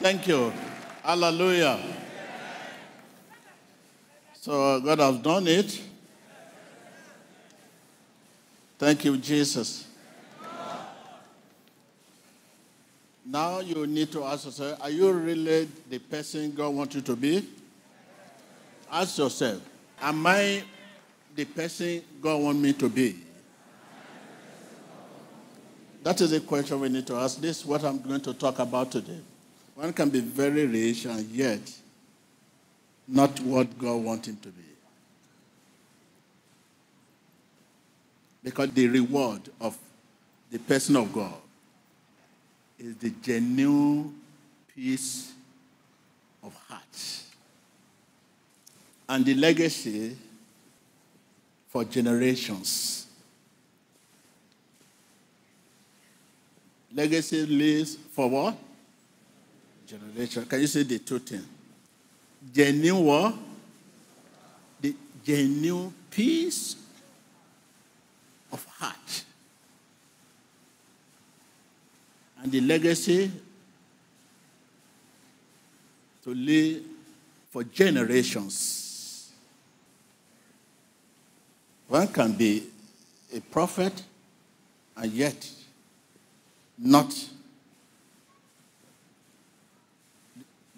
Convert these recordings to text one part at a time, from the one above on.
Thank you. Hallelujah. So uh, God has done it. Thank you, Jesus. Now you need to ask yourself, are you really the person God wants you to be? Ask yourself, am I the person God wants me to be? That is a question we need to ask. This is what I'm going to talk about today. One can be very rich and yet not what God wants him to be. Because the reward of the person of God is the genuine peace of heart and the legacy for generations. Legacy lives for what? Generation. Can you say the two things? Genuine what? The genuine peace of heart. And the legacy to live for generations. One can be a prophet and yet not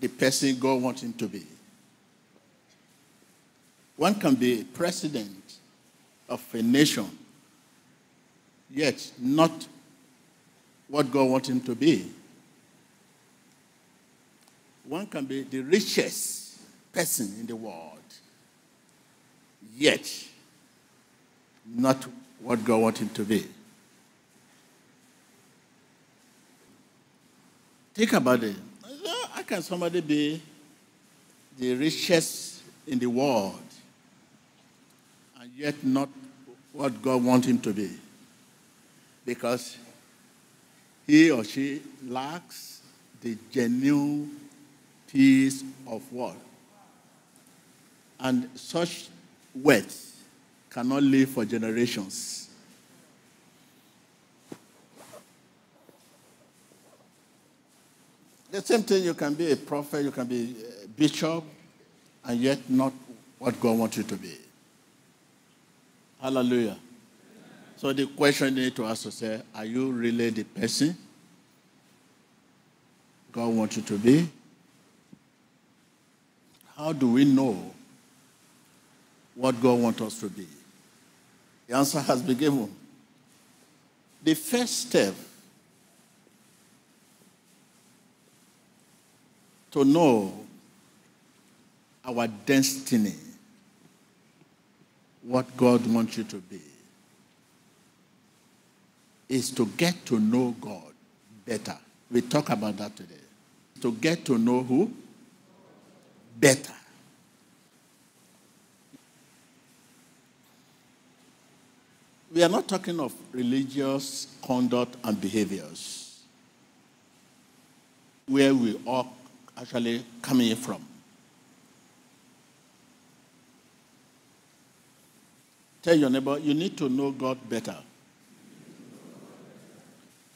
the person God wants him to be. One can be president of a nation, yet not what God wants him to be. One can be the richest person in the world, yet not what God wants him to be. Think about it. How can somebody be the richest in the world and yet not what God wants him to be? Because he or she lacks the genuine peace of what? And such wealth cannot live for generations. The same thing, you can be a prophet, you can be a bishop, and yet not what God wants you to be. Hallelujah. So the question you need to ask yourself, are you really the person God wants you to be? How do we know what God wants us to be? The answer has been given. The first step to know our destiny, what God wants you to be, is to get to know God better. We talk about that today. To get to know who? Better. We are not talking of religious conduct and behaviors where we are actually coming from. Tell your neighbor, you need to know God better.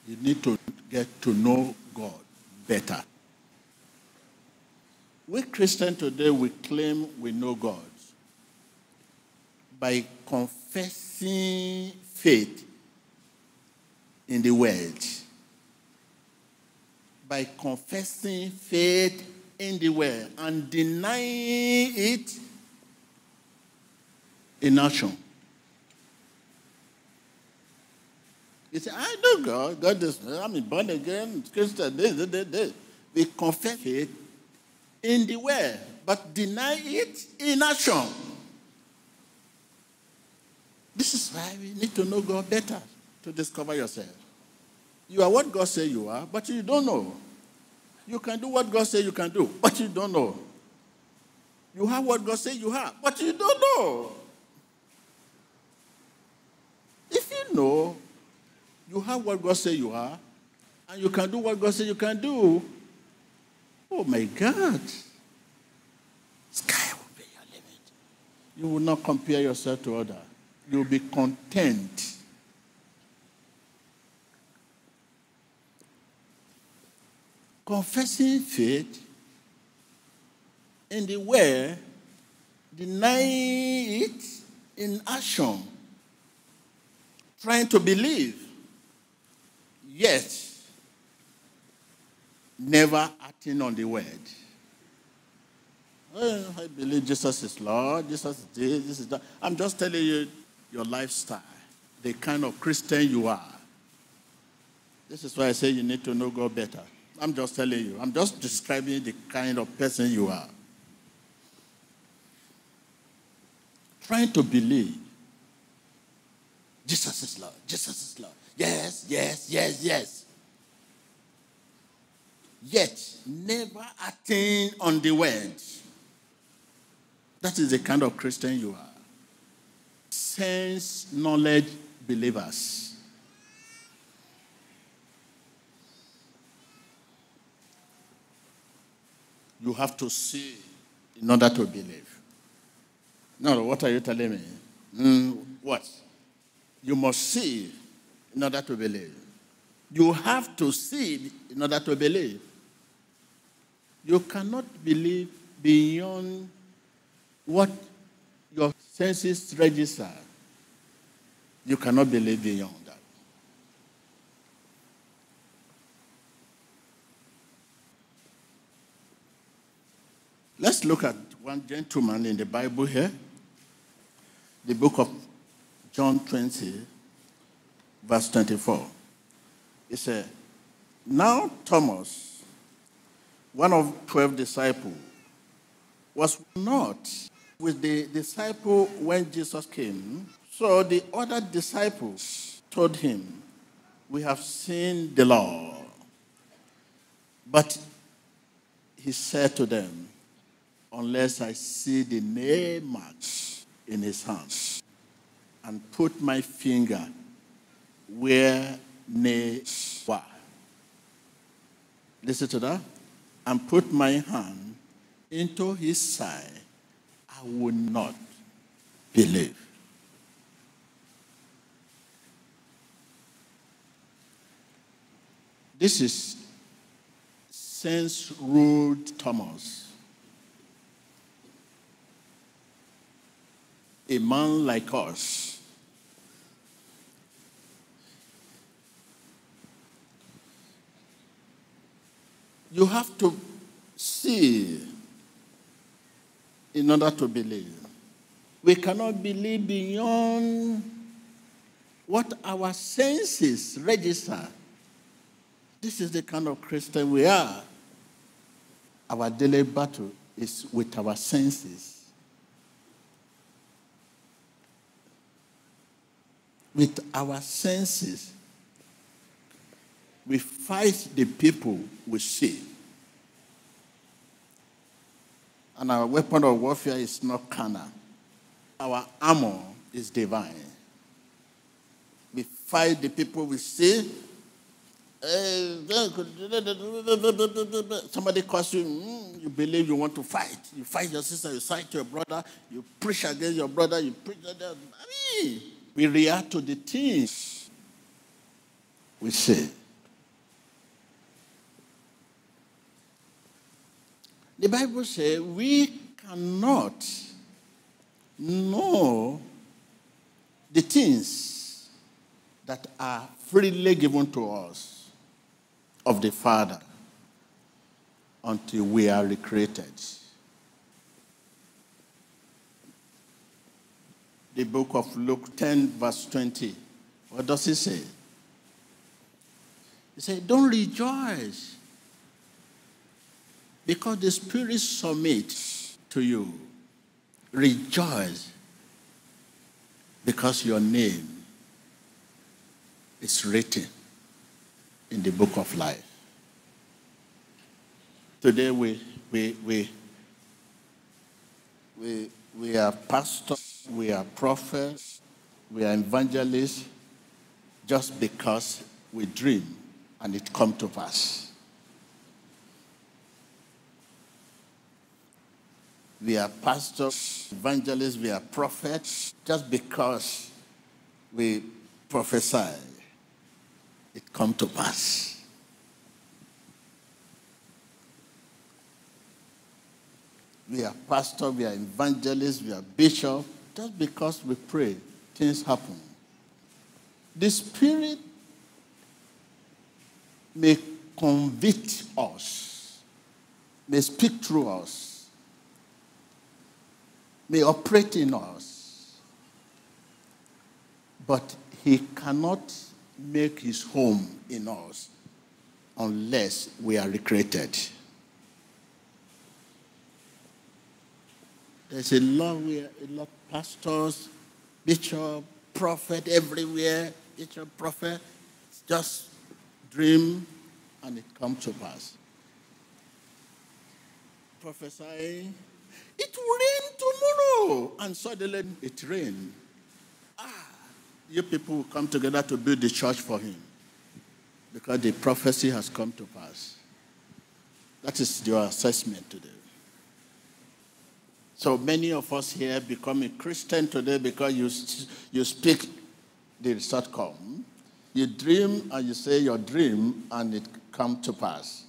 You need to get to know God better. We Christians today, we claim we know God by confessing faith in the world. By confessing faith in the world and denying it in action. You say, I know God. God is, I'm born again, Christian, this, this, this. We confess it in the way, but deny it in action. This is why we need to know God better to discover yourself. You are what God says you are, but you don't know. You can do what God says you can do, but you don't know. You have what God says you have, but you don't know. If you know you have what God says you are, and you can do what God says you can do. Oh my God. Sky will be your limit. You will not compare yourself to others. You will be content. Confessing faith in the way, denying it in action, trying to believe, yet never acting on the word. I believe Jesus is Lord, Jesus is this, this is that. I'm just telling you your lifestyle, the kind of Christian you are. This is why I say you need to know God better. I'm just telling you. I'm just describing the kind of person you are. Trying to believe Jesus is Lord. Jesus is Lord. Yes, yes, yes, yes. Yet never acting on the word. That is the kind of Christian you are. Sense knowledge believers. You have to see in order to believe. No, what are you telling me? Mm, what? You must see in order to believe. You have to see in order to believe. You cannot believe beyond what your senses register. You cannot believe beyond that. Let's look at one gentleman in the Bible here, the book of John 20, verse 24. It said, Now Thomas, one of 12 disciples, was not with the disciple when Jesus came. So the other disciples told him, We have seen the Lord. But he said to them, Unless I see the nail marks in his hands and put my finger where nails were. Listen to that. And put my hand into his side, I will not believe. This is sense ruled Thomas. A man like us. You have to see in order to believe. We cannot believe beyond what our senses register. This is the kind of Christian we are. Our daily battle is with our senses. With our senses, we fight the people we see. And our weapon of warfare is not carnal. Our armor is divine. We fight the people we see. Somebody calls you, mm, you believe you want to fight. You fight your sister, you fight your brother, you preach against your brother, you preach against. I mean, we react to the things we see. The Bible says we cannot know the things that are freely given to us of the Father until we are recreated. The book of Luke 10, verse 20. What does it say? He says, Don't rejoice because the Spirit submits to you. Rejoice because your name is written in the book of life. Today we, we, we, we, we are pastors, we are prophets, we are evangelists just because we dream and it come to pass. we are pastors, evangelists, we are prophets, just because we prophesy, it come to pass. We are pastor, we are evangelist, we are bishop. Just because we pray, things happen. The Spirit may convict us, may speak through us, may operate in us, but He cannot make His home in us unless we are recreated. There's a lot, a lot of pastors, bishop, prophet everywhere, bishop, prophet, just dream and it comes to pass. Prophesying, it will rain tomorrow, and suddenly it rained. Ah, you people will come together to build the church for him because the prophecy has come to pass. That is your assessment today. So many of us here become a Christian today because you, you speak the result come. You dream and you say your dream and it come to pass.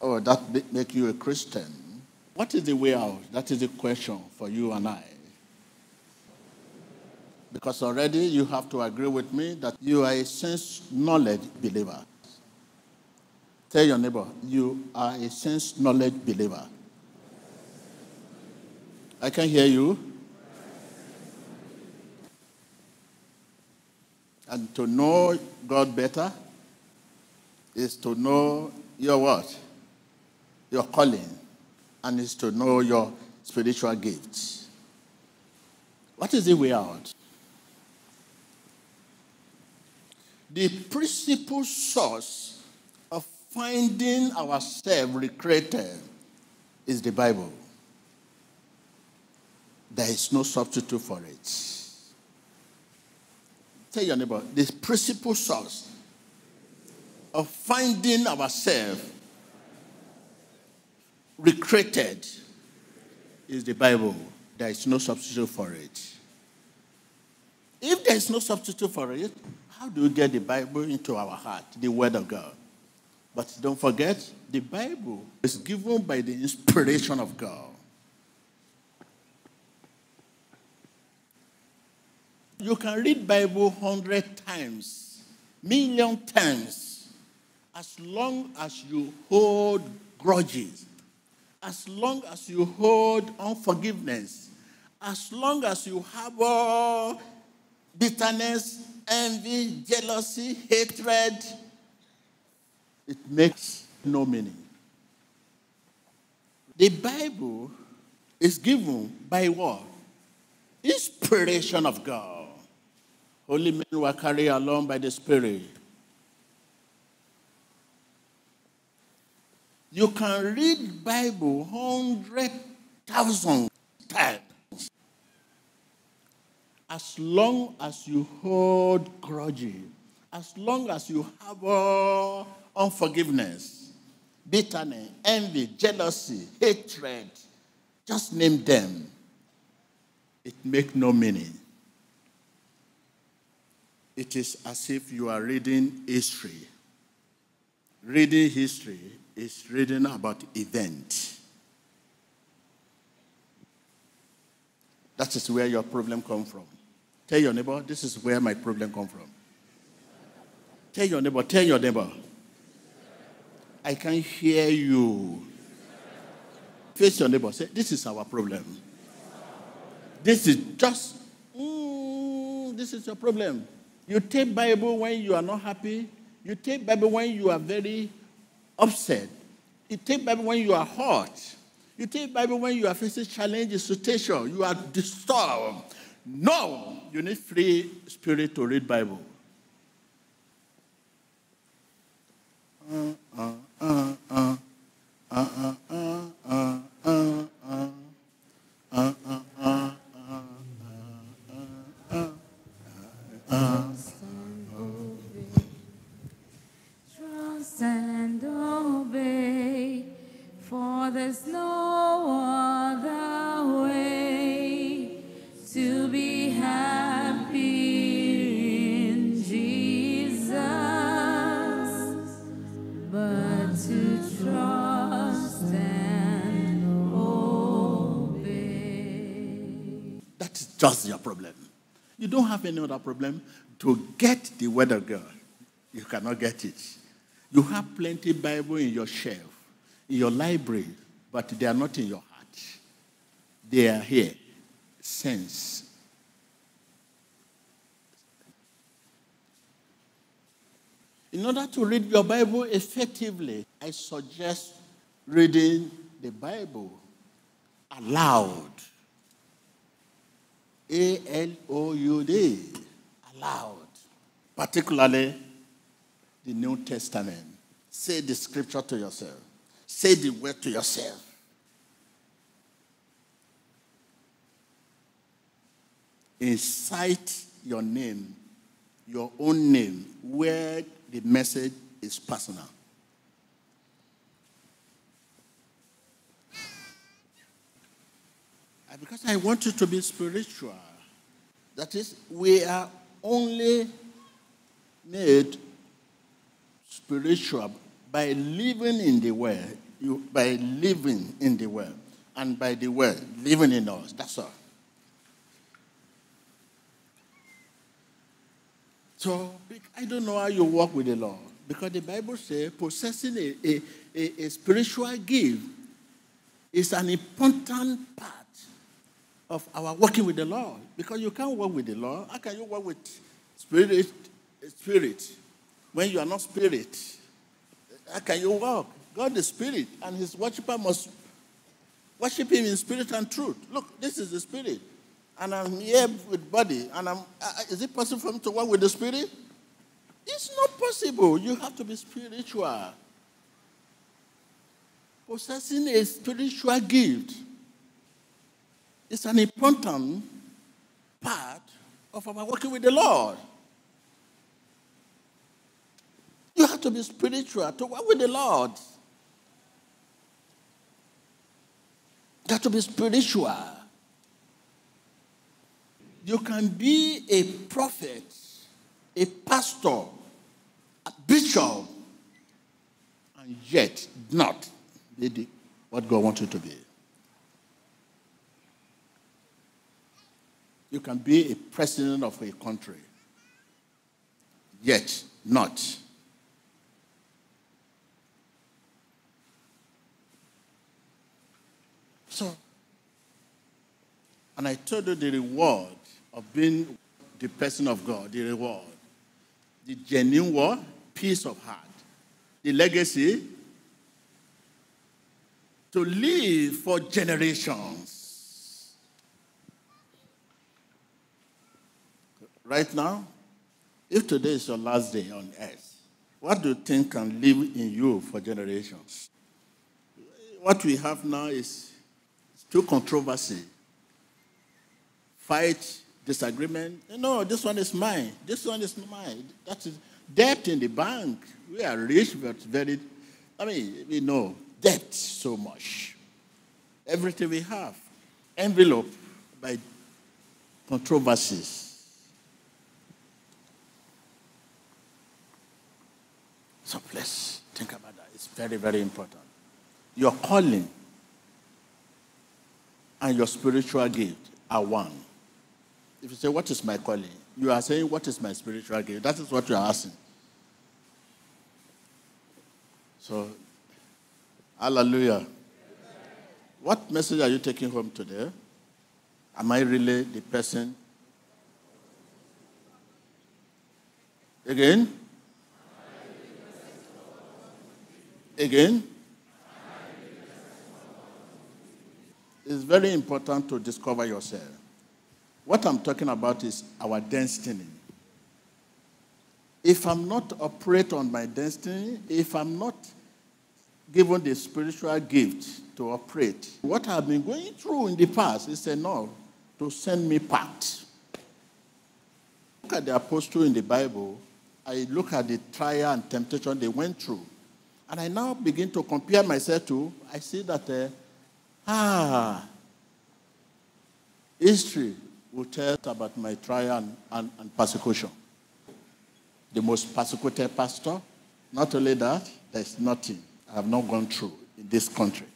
Oh, that make you a Christian. What is the way out? That is the question for you and I. Because already you have to agree with me that you are a sense knowledge believer. Tell your neighbor, you are a sense knowledge believer. I can hear you. And to know God better is to know your what? Your calling. And is to know your spiritual gifts. What is the way out? The principal source of finding ourselves recreated is the Bible. There is no substitute for it. Tell your neighbor, the principal source of finding ourselves recreated is the Bible. There is no substitute for it. If there is no substitute for it, how do we get the Bible into our heart, the Word of God? But don't forget, the Bible is given by the inspiration of God. You can read Bible hundred times, million times, as long as you hold grudges, as long as you hold unforgiveness, as long as you harbor bitterness, envy, jealousy, hatred, it makes no meaning. The Bible is given by what? Inspiration of God. Only men were carried along by the Spirit. You can read Bible hundred thousand times. As long as you hold grudges, as long as you have unforgiveness, bitterness, envy, jealousy, hatred, just name them. It makes no meaning it is as if you are reading history. Reading history is reading about events. That is where your problem comes from. Tell your neighbor, this is where my problem comes from. Tell your neighbor, tell your neighbor. I can hear you. Face your neighbor. Say, this is our problem. This is just, mm, this is your problem. You take Bible when you are not happy. You take Bible when you are very upset. You take Bible when you are hot. You take Bible when you are facing challenges, situation. You are disturbed. No, you need free spirit to read Bible. Uh, uh, uh, uh, uh, uh, uh, uh, uh. Have any other problem. To get the of God, you cannot get it. You have plenty Bible in your shelf, in your library, but they are not in your heart. They are here. Sense. In order to read your Bible effectively, I suggest reading the Bible aloud. A L O U D. Aloud. Particularly the New Testament. Say the scripture to yourself. Say the word to yourself. Incite your name, your own name, where the message is personal. Because I want you to be spiritual. That is, we are only made spiritual by living in the world, you, by living in the world, and by the world living in us. That's all. So I don't know how you walk with the Lord because the Bible says possessing a, a, a, a spiritual gift is an important part of our working with the Lord. Because you can't work with the Lord. How can you work with spirit, spirit when you are not spirit? How can you work? God is spirit, and his worshiper must worship him in spirit and truth. Look, this is the spirit. And I'm here with body, and I'm uh, is it possible for me to work with the spirit? It's not possible. You have to be spiritual. Possessing a spiritual gift is an important part of our working with the Lord. You have to be spiritual to work with the Lord. You have to be spiritual. You can be a prophet, a pastor, a bishop, and yet not be what God wants you to be. You can be a president of a country, yet not. So, and I told you the reward of being the person of God, the reward, the genuine what? Peace of heart, the legacy to live for generations. Right now, if today is your last day on earth, what do you think can live in you for generations? What we have now is still controversy, fight, disagreement. No, this one is mine. This one is mine. That is debt in the bank. We are rich, but very, I mean, we know debt so much. Everything we have, enveloped by controversies. So please think about that. It's very, very important. Your calling and your spiritual gift are one. If you say, What is my calling? You are saying, What is my spiritual gift? That is what you are asking. So, hallelujah. What message are you taking home today? Am I really the person? Again? Again? It's very important to discover yourself. What I'm talking about is our destiny. If I'm not operate on my destiny, if I'm not given the spiritual gift to operate, what I've been going through in the past is enough to send me packed. Look at the apostle in the Bible. I look at the trial and temptation they went through. And I now begin to compare myself to, I see that, uh, ah, history will tell about my trial and, and, and persecution. The most persecuted pastor, not only that, there's nothing I have not gone through in this country.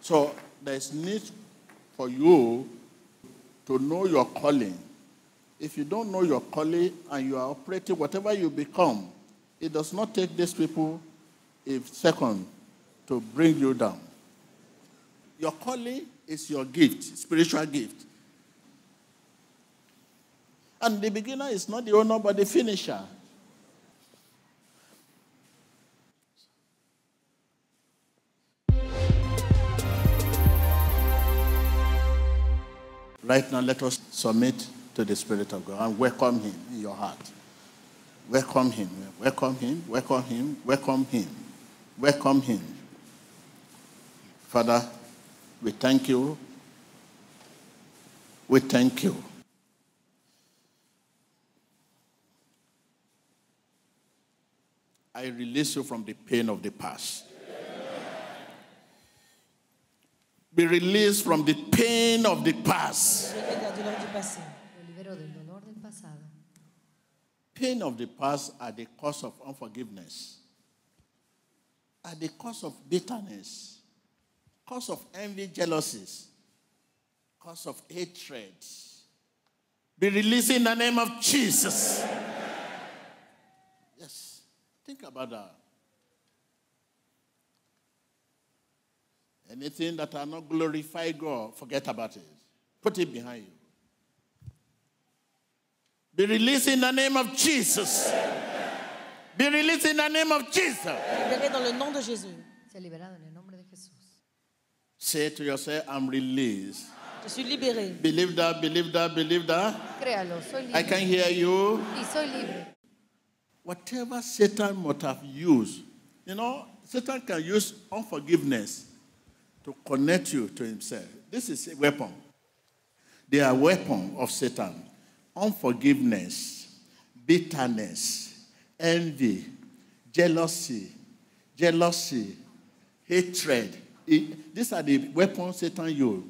So there's need for you to know your calling. If you don't know your calling and you are operating whatever you become, it does not take these people a second to bring you down. Your calling is your gift, spiritual gift. And the beginner is not the owner, but the finisher. Right now, let us submit to the Spirit of God and welcome Him in your heart. Welcome Him, welcome Him, welcome Him, welcome Him, welcome Him. Father, we thank you. We thank you. I release you from the pain of the past. Be released from the pain of the past. Pain of the past are the cause of unforgiveness, are the cause of bitterness, cause of envy, jealousies, cause of hatred. Be released in the name of Jesus. Yes. Think about that. Anything that are not glorify God, forget about it. Put it behind you. Be released in the name of Jesus. Be released in the name of Jesus. Libéré dans le nom de Jésus. Sea liberado en el nombre de Jesús. Say to yourself, I'm released. Je suis libéré. Believe that, believe that, believe that. Créalo, soy libre. I can hear you. Y soy libre. Whatever Satan might have used, you know, Satan can use unforgiveness to connect you to himself. This is a weapon. They are weapon of Satan. Unforgiveness, bitterness, envy, jealousy, jealousy, hatred. These are the weapons Satan used.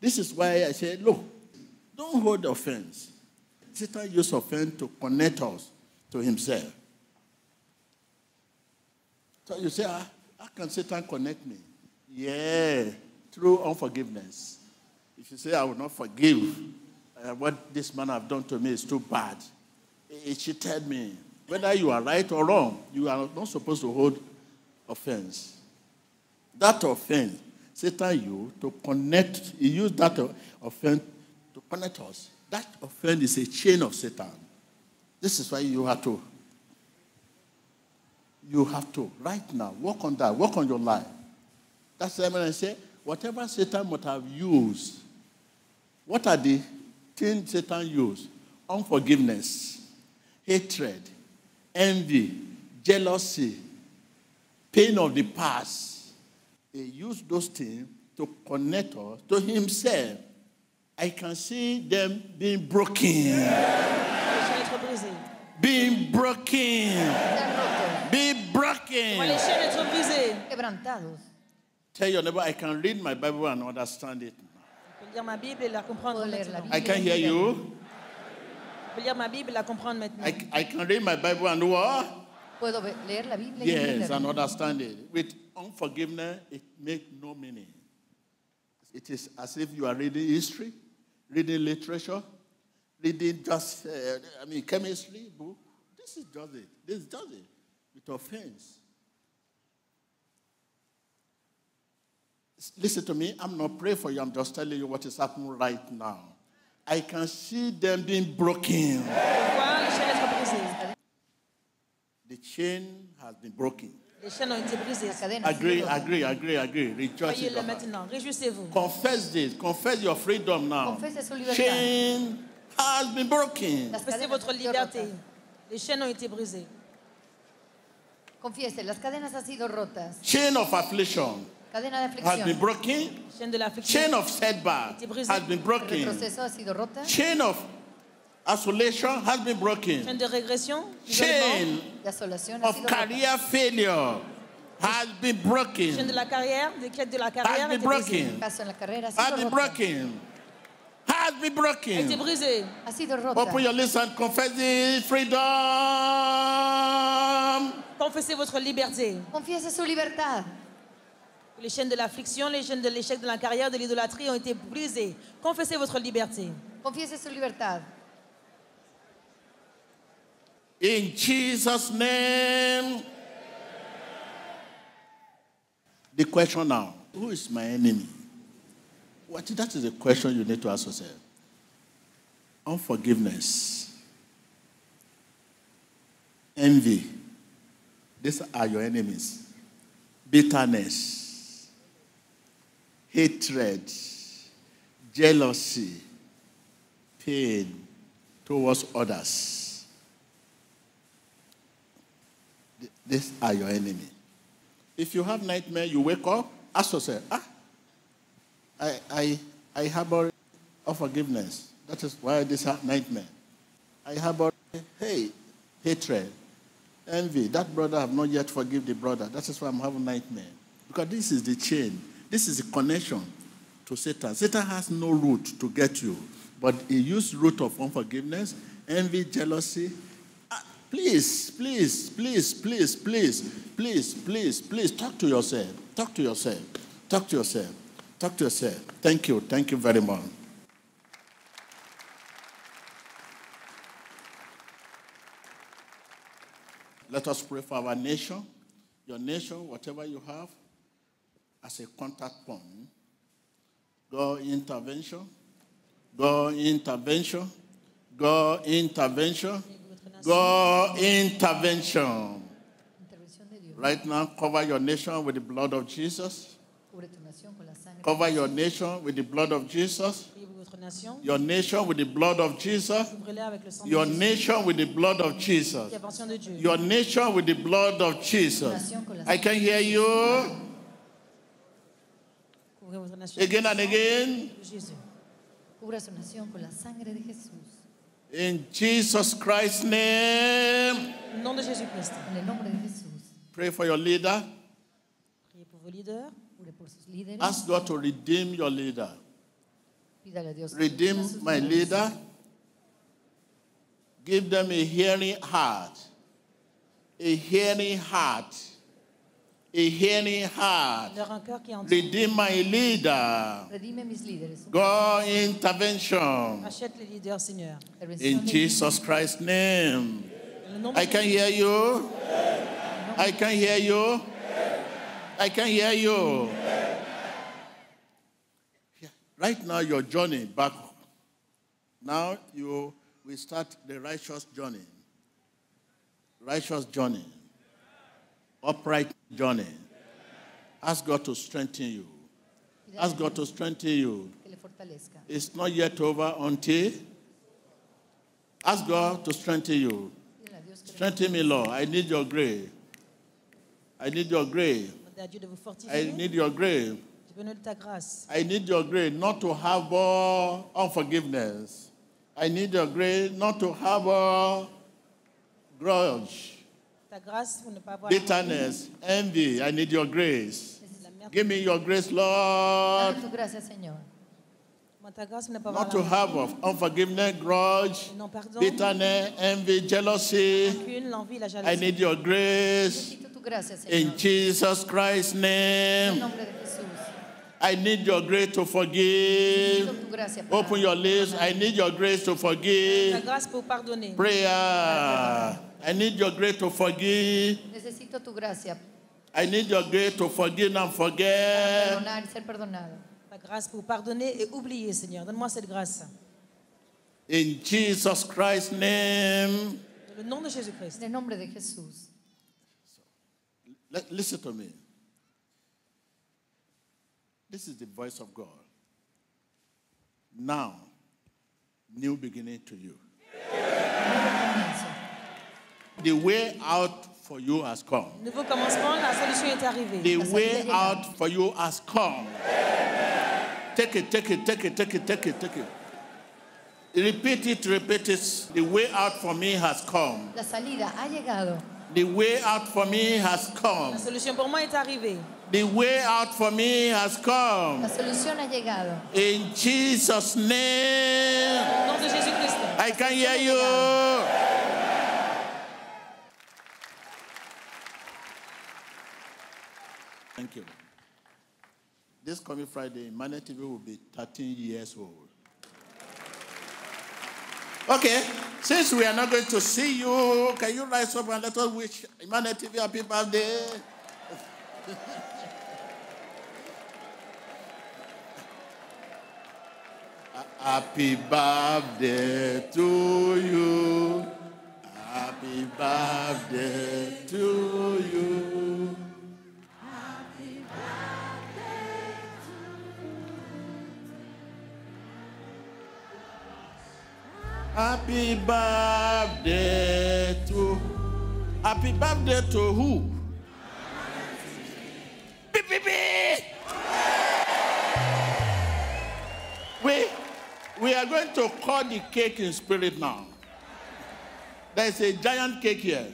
This is why I say, look, don't hold offense. Satan used offense to connect us to himself. So you say, ah, how can Satan connect me? Yeah, through unforgiveness. If you say, I will not forgive, uh, what this man have done to me is too bad. He he cheated me. Whether you are right or wrong, you are not supposed to hold offense. That offense, Satan used to connect, he used that offense to connect us. That offense is a chain of Satan. This is why you have to, you have to, right now, work on that, work on your life. That's why when I say, whatever Satan might have used, what are the things Satan used? Unforgiveness, hatred, envy, jealousy, pain of the past. He used those things to connect us to himself. I can see them being broken. Les chaînes être brisées. Being broken. Están rotos, Be Moi, les broken. chaînes être brisées. quebrantados. Tell your neighbor, I can read my Bible and understand it. Je peux lire ma Bible et la comprendre Puedo leer la maintenant. I can hear you. Je peux lire ma Bible et la comprendre maintenant. I, I can read my Bible and what? Puedo leer la Biblia Yes, and understand it. With unforgiveness, it makes no meaning. It is as if you are reading history, reading literature, reading just, uh, I mean, chemistry book. This is just it. This is just it. With offense. Listen to me. I'm not praying for you. I'm just telling you what is happening right now. I can see them being broken. Pourquoi les chaînes être brisées The chain has been broken. Les chaînes ont été brisées. La cadena ha sido Agree, agree, agree, agree. Rejoice in Soyez-le your heart. maintenant. Réjouissez-vous. Confess this. Confess your freedom now. Confese su libertad. Chain has been broken. Confessez votre liberté. Les chaînes ont été brisées. Confiese, las cadenas han sido rotas. Chain of affliction Cadena de has been aflicción. broken. Chaîne de l'affliction. Chain of setback Été brisé. has been El broken. retroceso ha sido rota. Chain of isolation has been broken. Chaîne de régression. d'isolement. Chain La asolación ha of sido rota. career failure has been Chaîne de broken. la carrière, des quêtes de la carrière Has been été brisée. broken. Caso en la carrera ha Has sido been rota. broken. Has been été broken. brisée. Ha sido rota. Open your lips and confess the freedom. Confessez votre liberté. Confiese su libertad. Les chaînes de l'affliction, les chaînes de l'échec de la carrière, de l'idolâtrie ont été brisées. Confessez votre liberté. Confiese su libertad. In Jesus' name. The question now who is my enemy? What, that is a question you need to ask yourself. Unforgiveness, envy, these are your enemies. Bitterness, hatred, jealousy, pain towards others. Th- These are your enemy. If you have nightmare, you wake up, ask yourself, ah, I, I, I harbor unforgiveness. That is why this nightmare. I harbor, hey, hatred, envy. That brother have not yet forgive the brother. That is why I'm having nightmare. Because this is the chain. This is a connection to Satan. Satan has no root to get you, but he used root of unforgiveness, envy, jealousy. Ah, Please, please, please, please, please, please, please, please talk to yourself. Talk to yourself. Talk to yourself. Talk to yourself. Thank you. Thank you very much. Let us pray for our nation, your nation, whatever you have, as a contact point. God intervention, God intervention, God intervention, God intervention. Intervención de Dios. Right now, cover your nation with the blood of Jesus. Cubre tu nación con la sangre. Cover your nation with the blood of Jesus. Priez pour votre nation. Your nation with the blood of Jesus. Couvrez-la avec le sang de Your nation with the blood of Jesus. Intervention de Dieu. Your nation with the blood of Jesus. I can hear you Couvrez votre nation. again and again. Cubra su nación con la sangre de Jesús. In Jesus Christ's name. Au nom de Jésus-Christ. En el nombre de Jesús. Pray for your leader. Priez pour vos leaders. Por sus líderes. Ask God to redeem your leader. Pídale a Dios que Redeem sus my líderes. leader. Give them a hearing heart. A hearing heart. A hearing heart. Leur un cœur qui entend. Redeem my leader. Redime. God intervention. Achète les leaders, Seigneur. Intervención In Jesus Christ's name. Dans le nom de I can hear you. I can hear you. I can hear you. Right now, your journey back. Now you will start the righteous journey. Righteous journey. Upright journey. Ask God to strengthen you. Ask God to strengthen you. It's not yet over until. Ask God to strengthen you. Strengthen me, Lord. I need your grace. I need your grace. I need your grace. I need your grace not to harbor unforgiveness. I need your grace not to harbor grudge, bitterness, envy. I need your grace. Give me your grace, Lord, Dame tu gracia, Señor. Moi, ta grâce pour ne pas avoir not to have harbor unforgiveness, grudge, bitterness, envy, jealousy. aucune, l'envie, la I need your grace. Necesito tu gracia, Señor. In Jesus Christ's name, nombre de Jesús. I need your grace to forgive. tu gracia para Open your lips. I need your grace to forgive. grâce pour pardonner. Prayer. I need your grace to forgive. Necesito tu gracia I need your grace to forgive and forget. perdonar ser perdonado. Ta grâce pour pardonner et oublier, Seigneur. Donne-moi cette grâce. In Jesus Christ's name. Le nom de Jésus-Christ. En el nombre de Jesús. Let- listen to me. This is the voice of God. Now, new beginning to you. Comienzo. The way out for you has come. Nouveau commencement, la solution est arrivée. The way out for you has come. Take it, take it, take it, take it, take it, take it. Repeat it, repeat it. The way out for me has come. La salida ha llegado. The way out for me has La come. solution pour moi est arrivée. The way out for me has La come. solución ha llegado. In Jesus' name. Au nom de Jésus-Christ. I can hear you. Thank you. this coming Friday, Emmanuel TV will be 13 years old. Okay, since we are not going to see you, can you rise up and let us wish Emmanuel TV happy birthday? happy birthday to you. Happy birthday to you. Happy birthday to Happy birthday to who? Beep, beep, beep. We, we are going to cut the cake in spirit now. There's a giant cake here.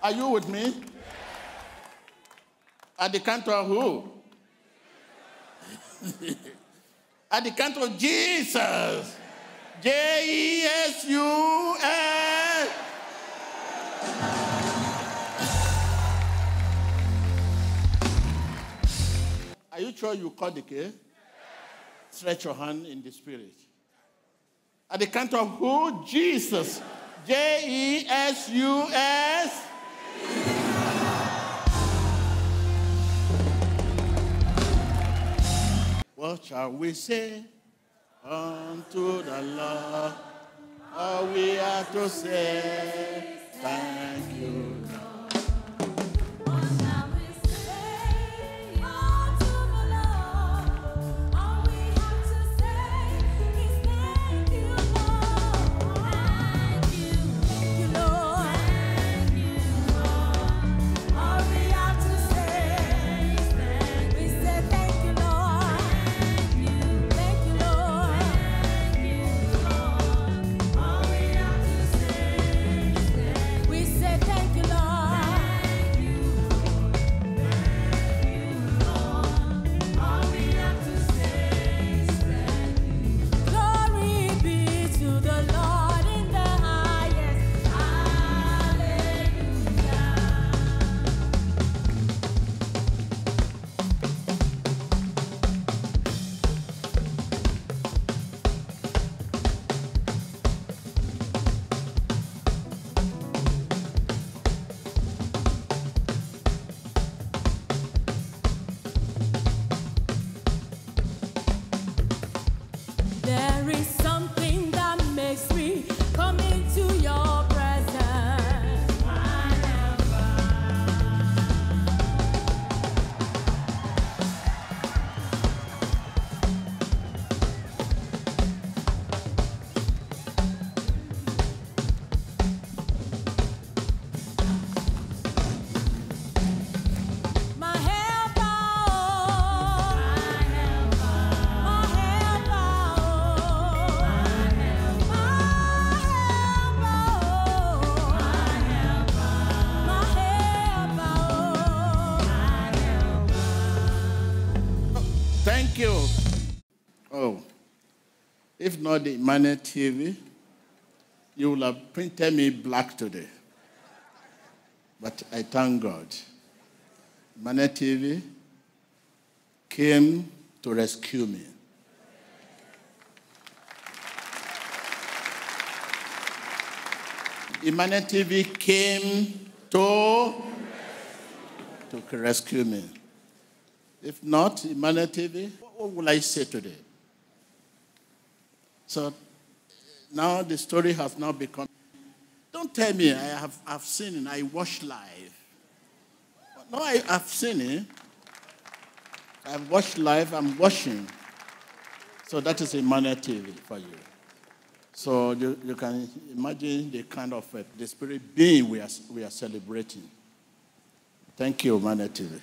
Are you with me? At the count of who? At the count of Jesus. J E S U S. Are you sure you caught the key? Stretch your hand in the spirit. At the count of who? Jesus. J E S U S. What shall we say unto the Lord? All we have to say, thank you. Thank you. Oh, if not the Emmanuel TV, you will have printed me black today. But I thank God. Emmanuel TV came to rescue me. Emmanuel TV came to, to rescue me. If not, Emmanuel TV, what will I say today? So now the story has now become. Don't tell me I have I've seen it, I watch live. No, I, I've seen it. I've watched live, I'm watching. So that is Emmanuel TV for you. So you, you can imagine the kind of uh, the spirit being we are, we are celebrating. Thank you, Emmanuel TV.